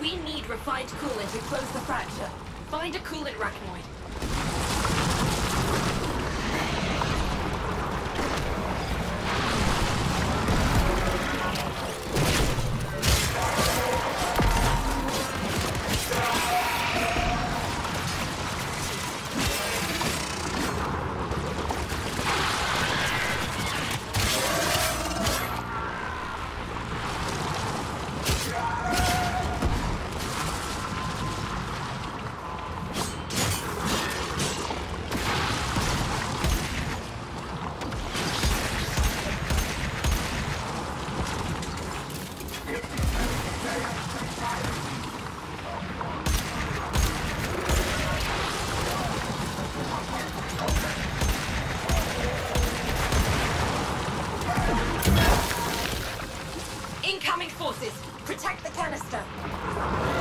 We need refined coolant to close the fracture. Find a coolant Raknoid. Protect the canister!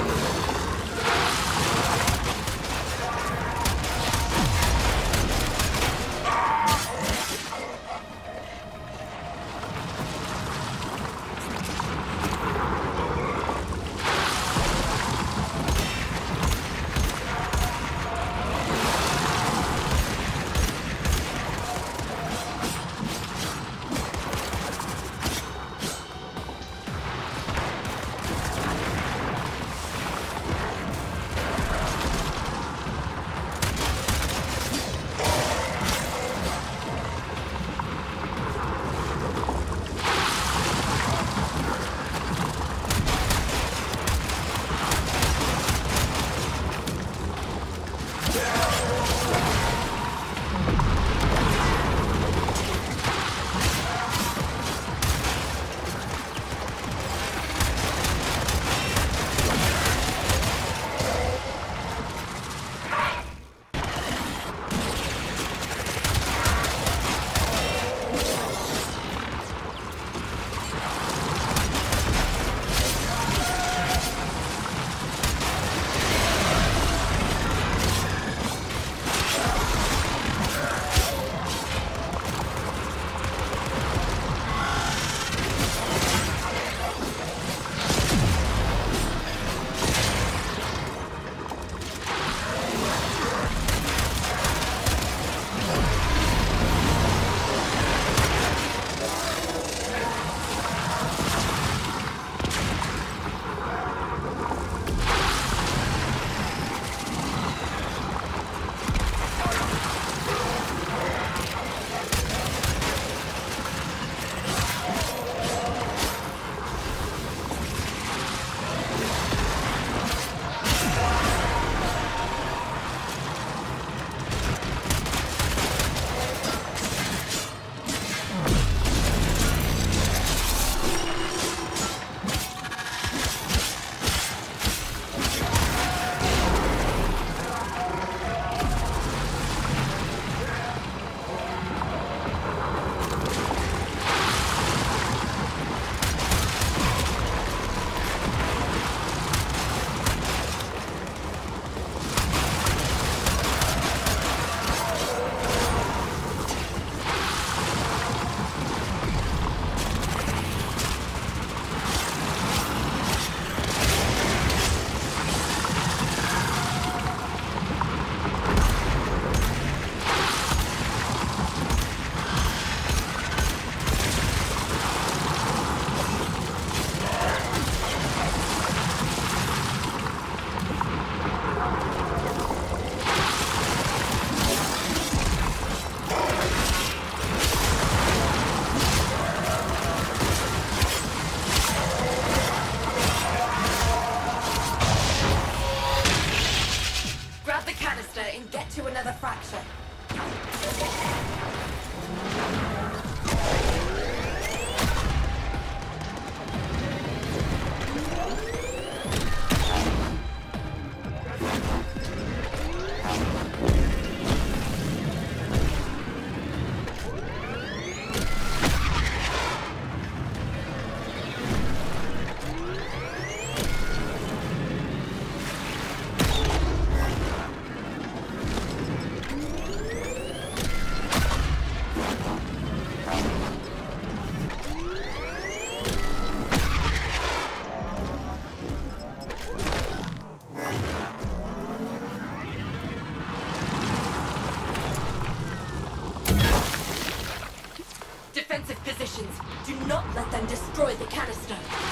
Canister.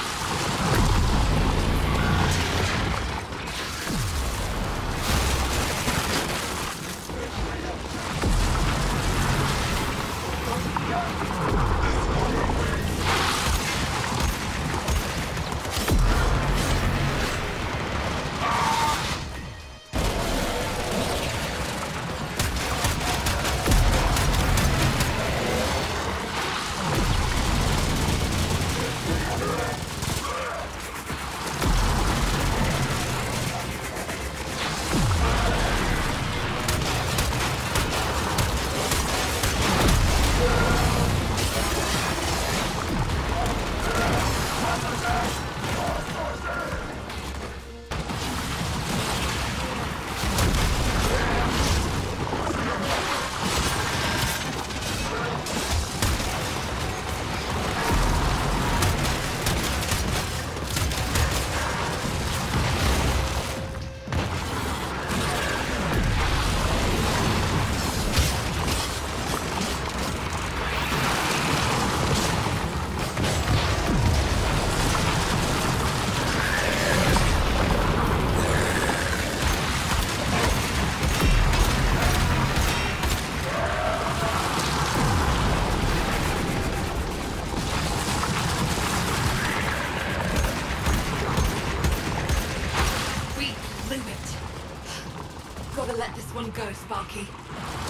let this one go, Sparky.